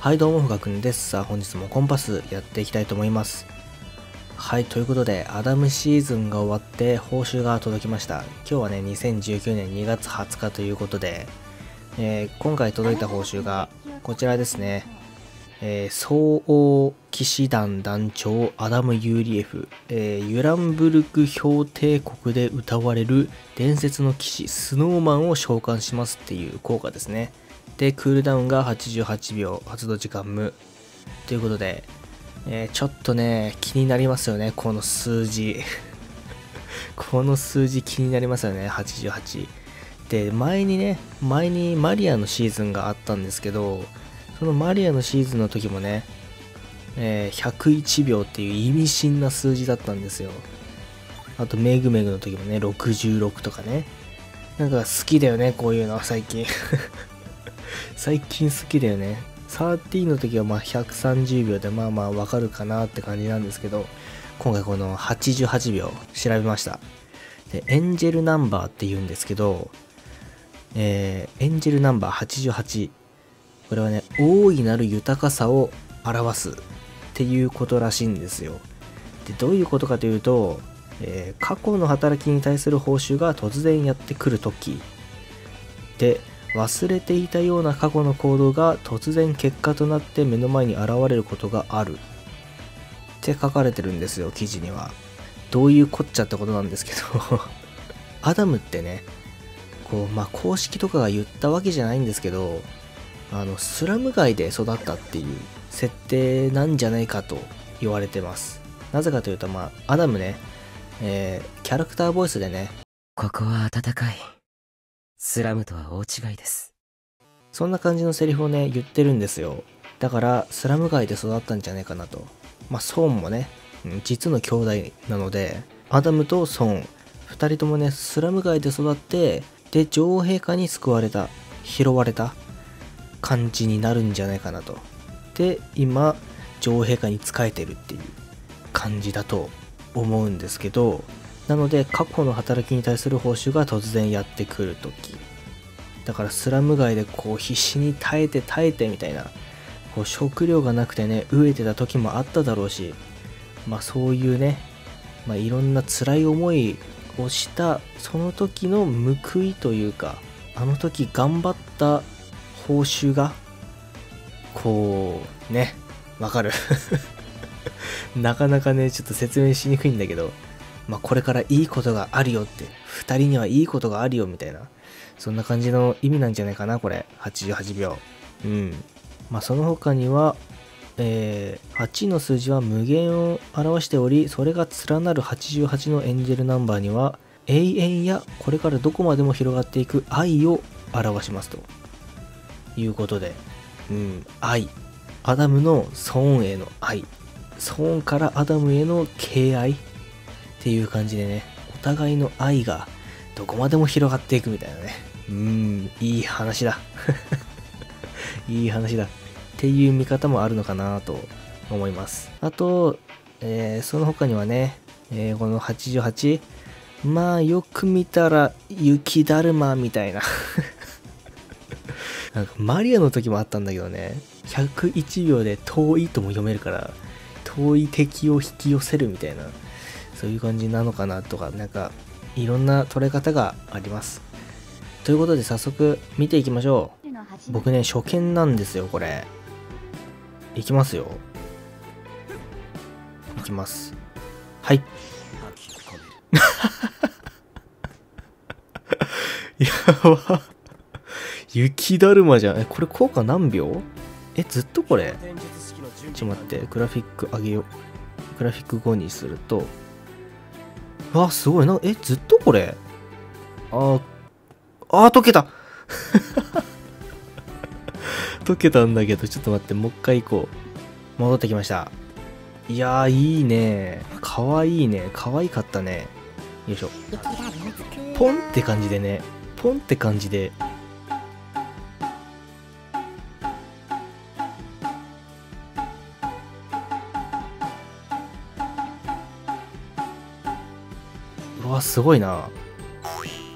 はいどうもふがくんです。さあ本日もコンパスやっていきたいと思います。はいということでアダムシーズンが終わって報酬が届きました。今日はね2019年2月20日ということで、えー、今回届いた報酬がこちらですね。えー、総王騎士団団長アダム・ユーリエフ、えー、ユランブルク氷帝国で歌われる伝説の騎士スノーマンを召喚しますっていう効果ですね。でクールダウンが88秒発動時間無ということで、えー、ちょっとね気になりますよねこの数字 この数字気になりますよね88で前にね前にマリアのシーズンがあったんですけどそのマリアのシーズンの時もね、えー、101秒っていう意味深な数字だったんですよ。あと、メグメグの時もね、66とかね。なんか好きだよね、こういうの、最近。最近好きだよね。13の時はまあ130秒でまあまあわかるかなって感じなんですけど、今回この88秒調べました。で、エンジェルナンバーって言うんですけど、えー、エンジェルナンバー88。これはね、大いなる豊かさを表すっていうことらしいんですよ。で、どういうことかというと、えー、過去の働きに対する報酬が突然やってくるとき、で、忘れていたような過去の行動が突然結果となって目の前に現れることがある。って書かれてるんですよ、記事には。どういうこっちゃってことなんですけど。アダムってね、こう、まあ、公式とかが言ったわけじゃないんですけど、あのスラム街で育ったっていう設定なんじゃないかと言われてます。なぜかというとまあアダムね、えー、キャラクターボイスでねここは暖かい。スラムとは大違いです。そんな感じのセリフをね言ってるんですよ。だからスラム街で育ったんじゃないかなと。まあソーンもね実の兄弟なのでアダムとソーン2人ともねスラム街で育ってで女王陛下に救われた。拾われた。感じになるんじゃないかなと。で、今、女王陛下に仕えてるっていう感じだと思うんですけど、なので過去の働きに対する報酬が突然やってくるとき。だからスラム街でこう必死に耐えて耐えてみたいな、こう食料がなくてね、飢えてた時もあっただろうし、まあそういうね、まあいろんな辛い思いをしたその時の報いというか、あの時頑張った報酬が、こう、ね、わかる？なかなかね、ちょっと説明しにくいんだけど、まあ、これからいいことがあるよって、2人にはいいことがあるよみたいな、そんな感じの意味なんじゃないかな、これ。88秒。うん。まあ、その他には、えー、8の数字は無限を表しており、それが連なる88のエンジェルナンバーには、永遠やこれからどこまでも広がっていく愛を表しますと。いうことで、うん、愛。アダムのソーンへの愛。ソーンからアダムへの敬愛っていう感じでね、お互いの愛がどこまでも広がっていくみたいなね。うん、いい話だ。いい話だ。っていう見方もあるのかなと思います。あと、えー、その他にはね、えー、この88、まあよく見たら雪だるまみたいな なんかマリアの時もあったんだけどね、101秒で遠いとも読めるから、遠い敵を引き寄せるみたいな、そういう感じなのかなとか、なんか、いろんな捉え方があります。ということで早速見ていきましょう。僕ね、初見なんですよ、これ。いきますよ。いきます。はい。やば。雪だるまじゃん。え、これ効果何秒？え、ずっとこれちょっと待って、グラフィック上げよう。グラフィック5にすると。わ、すごいな。え、ずっとこれ？ああ溶けた 溶けたんだけど、ちょっと待って、もう一回行こう。戻ってきました。いやー、いいね。かわいいね。かわいかったね。よいしょ。ポンって感じでね。ポンって感じでうわ、すごいな。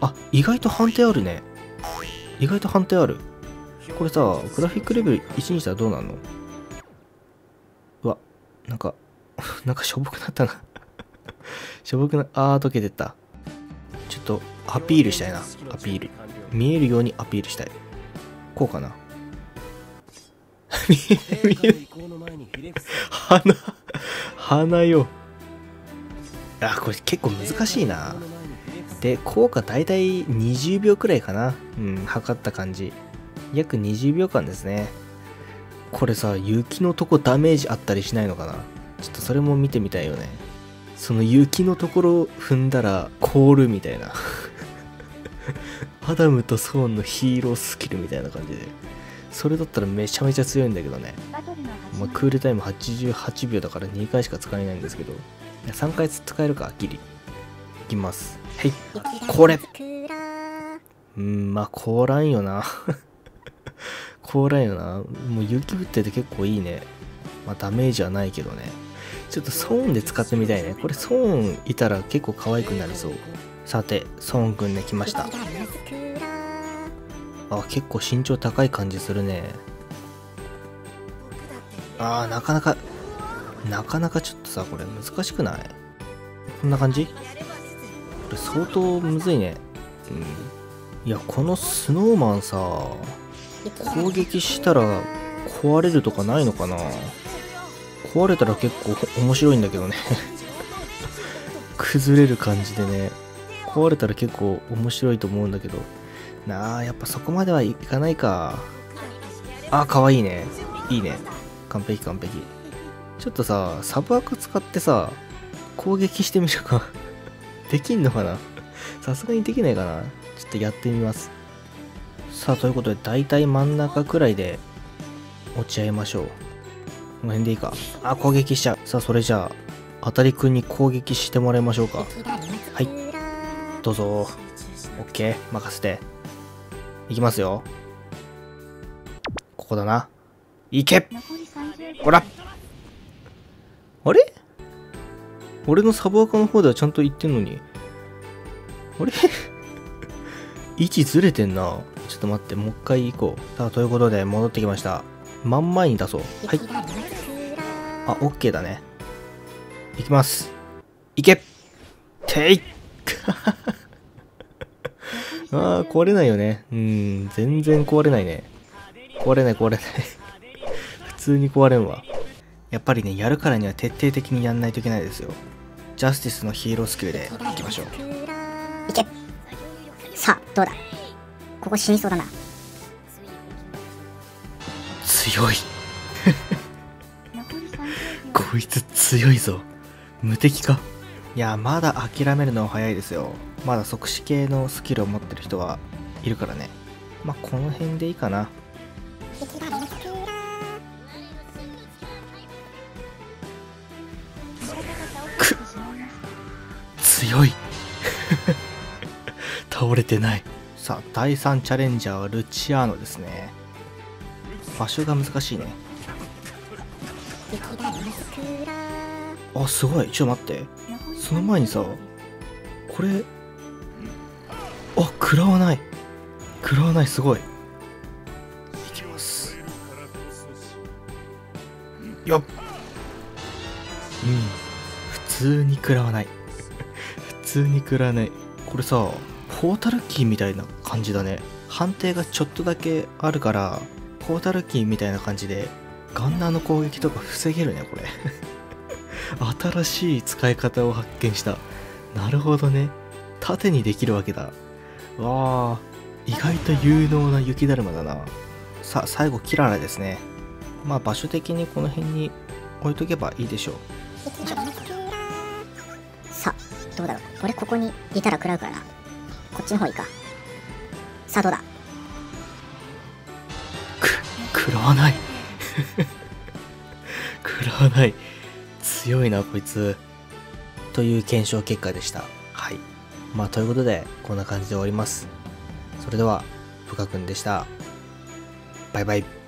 あ、意外と判定あるね。意外と判定ある。これさグラフィックレベル1にしたらどうなんの？うわなんか なんかしょぼくなったな。しょぼくなあー溶けてった。ちょっとアピールしたいな。アピール。見えるようにアピールしたい。こうかな。見え見え鼻鼻よあこれ結構難しいな。で効果大体20秒くらいかな。うん測った感じ。約20秒間ですね。これさ雪のとこダメージあったりしないのかな？ちょっとそれも見てみたいよね。その雪のところ踏んだら凍るみたいな。アダムとソーンのヒーロースキルみたいな感じで。それだったらめちゃめちゃ強いんだけどね、まあ、クールタイム88秒だから2回しか使えないんですけど。3回使えるかギリ。いきます。はい。これ。うんまあ凍らんよな。凍らんよな。もう雪降ってて結構いいね。まあダメージはないけどね。ちょっとソーンで使ってみたいね。これソーンいたら結構可愛くなりそう。さてソーンくんね来ました。あ結構身長高い感じするね。あーなかなかなかなかちょっとさこれ難しくない？こんな感じ？これ相当むずいね。うん。いやこのスノーマンさ攻撃したら壊れるとかないのかな？壊れたら結構面白いんだけどね。崩れる感じでね。壊れたら結構面白いと思うんだけど。なあやっぱそこまではいかないか。あかわいいね。いいね。完璧完璧。ちょっとさサブアク使ってさ攻撃してみるか。できんのかな？さすがにできないかな？ちょっとやってみます。さあということで大体真ん中くらいで落ち合いましょう。この辺でいいか。あ攻撃しちゃう。さあそれじゃあ当たりくんに攻撃してもらいましょうか。はい。どうぞ。OK 任せて。いきますよ。ここだな。いけ！ほらあれ？俺のサブアカの方ではちゃんと言ってんのに。あれ？位置ずれてんな。ちょっと待ってもう一回行こう。さあということで戻ってきました。真ん前に出そう。はい。あ OK だね。いきます。いけ。てい あー壊れないよね。うん全然壊れないね。壊れない壊れない。普通に壊れんわやっぱりねやるからには徹底的にやんないといけないですよ。ジャスティスのヒーロースキルでいきましょう。いけ。さあどうだ？ここ死にそうだな。強い。こいつ強いぞ。無敵か。いやまだ諦めるのは早いですよ。まだ即死系のスキルを持ってる人はいるからね。まあこの辺でいいかな強い。倒れてない。さあ第3チャレンジャーはルチアーノですね。場所が難しいね。あすごい。ちょっと待って。その前にさこれあ食らわない。食らわないすごい。いきます。よっ。うん。普通に食らわない。通に食らわない。これさポータルキーみたいな感じだね。判定がちょっとだけあるからポータルキーみたいな感じでガンナーの攻撃とか防げるねこれ。新しい使い方を発見した。なるほどね。縦にできるわけだ。わあ意外と有能な雪だるまだな。さあ最後キララですね。まあ場所的にこの辺に置いとけばいいでしょう。どうだろ。う俺ここにいたら食らうからな。こっちの方いいかさあどうだ？く食らわない。食らわない。強いなこいつ。という検証結果でした。はい。まあということでこんな感じで終わります。それではプカくんでした。バイバイ。